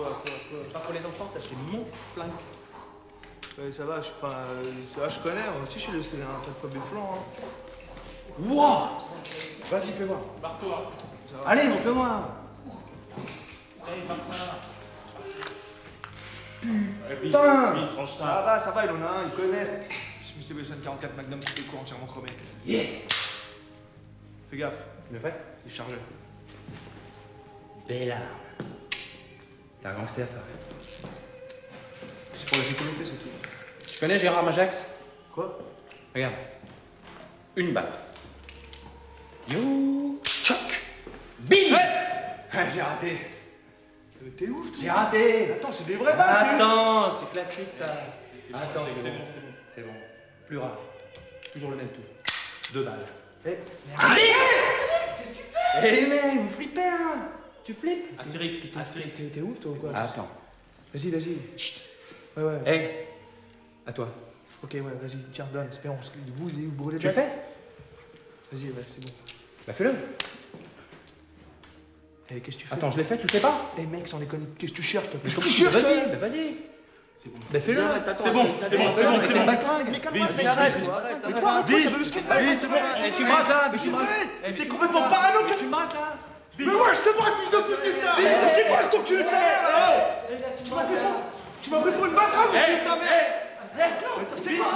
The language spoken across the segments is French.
Quoi, quoi, quoi Pas pour les enfants, ça c'est mon flingue. Ouais, ça va, je suis pas. Ça va, je connais. Moi aussi, je suis le c'est un peu de flanc. Hein. Wouah Vas-y, fais voir. Barre-toi. Allez, montre-moi. Barre-toi là. Putain Bis, range Ça ça. va, ça va, il en a un, il connaît. Smith Wesson 44 Magnum, tout est court, entièrement chromé. Yeah Fais gaffe. Il est prêt Il est chargé. Bella. T'es un gangster, toi. C'est pour la sécurité, c'est tout. Tu connais Gérard Majax? Quoi? Regarde. Une balle. You choc. Bing J'ai raté. Euh, T'es ouf, toi? J'ai raté Attends, c'est des vrais balles Attends, c'est classique ça. C'est bon, Attends, c'est bon, c'est bon. C'est bon. Plus rare. Toujours le même tour. Deux balles. Eh, Eh mec, vous flippez hein? Tu flippes Astérix, Astérix. T'es t'es ouf, toi, ou quoi Attends. Vas-y, vas-y. Chut. Ouais, ouais. Eh À toi. Ok, ouais, vas-y, tiens, donne. C'est bien, on se... vous, vous brûlez Tu le fais Vas-y, ouais, c'est bon. Bah fais-le. Eh, qu'est-ce que tu fais Attends, je l'ai fait, tu le fais pas Eh, mec, sans déconner, qu'est-ce que tu cherches, Qu'est-ce que tu cherches, Vas-y, bah vas-y. C'est bon. Bah fais-le. C'est bon, c'est bon, c'est bon, c'est bon. Vite, vite, vite. Vite, vite. Eh, tu braques là, mais tu braques. Mais t'es complètement parano, Mais tu braques là. Mais ouais, je te braque, c'est quoi, ce mère, là Tu m'as pris pour... Tu m'as pris pour une bâtard, mon ta mère C'est quoi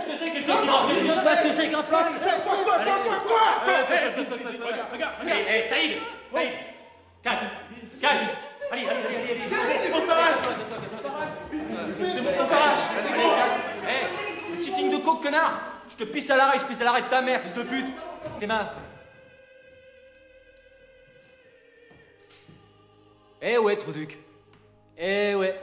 ce que c'est quelqu'un qui que c'est qu'un flingue. Quoi, quoi, quoi, quoi, Eh, eh, Saïd Saïd. Calme. Calme. Allez, allez, allez, allez, allez Eh, petit signe de coke, connard. Je te pisse à l'arrêt, je pisse à l'arrêt de ta mère, fils de pute. Tes mains Eh ouais, Truduc. Eh ouais.